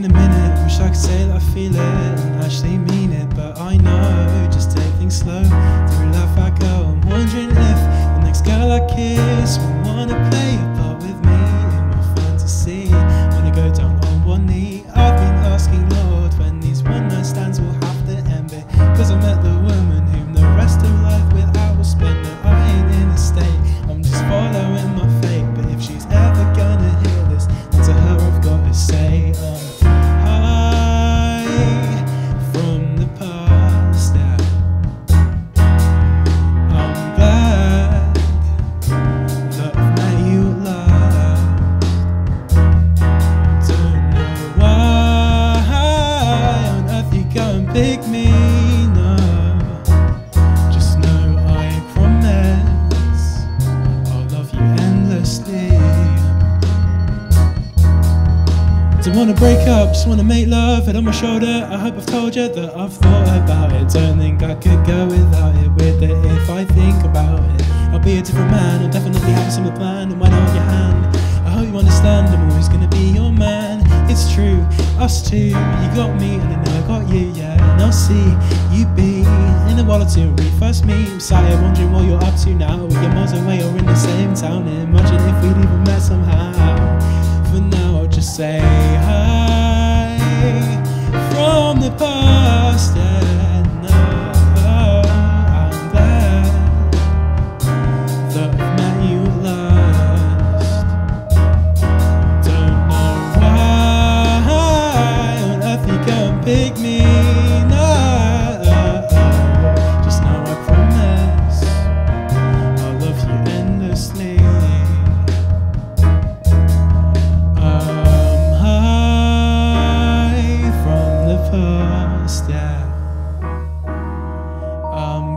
been a minute, wish I could say that I feel it and actually mean it, but I know just take things slow. Through life I go, I'm wondering if the next girl I kiss will wanna play Don't wanna break up, just wanna make love. Head on my shoulder. I hope I've told you that I've thought about it. Don't think I could go without it. Weird that if I think about it, I'll be a different man. I'll definitely have a similar plan. And I hold your hand, I hope you understand. I'm always gonna be your man. It's true, us two. You got me, and I I got you, yeah. And I'll see you be in a while or two. We first meet. I'm sat here wondering what you're up to now. We're miles away or in the same town. Imagine if we'd even met somehow. For now, say hi from the past. And now I'm glad that I've met you last. Don't know why on earth you and pick me.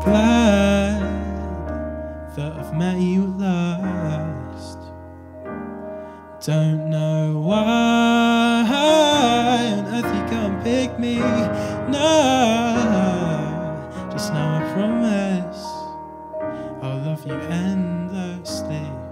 Glad that I've met you last. Don't know why on earth you and pick me. No, just now I promise I'll love you endlessly.